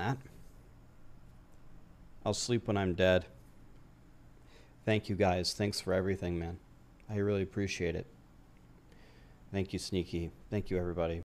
that. I'll sleep when I'm dead. Thank you guys. Thanks for everything, man. I really appreciate it. Thank you, Sneaky. Thank you, everybody.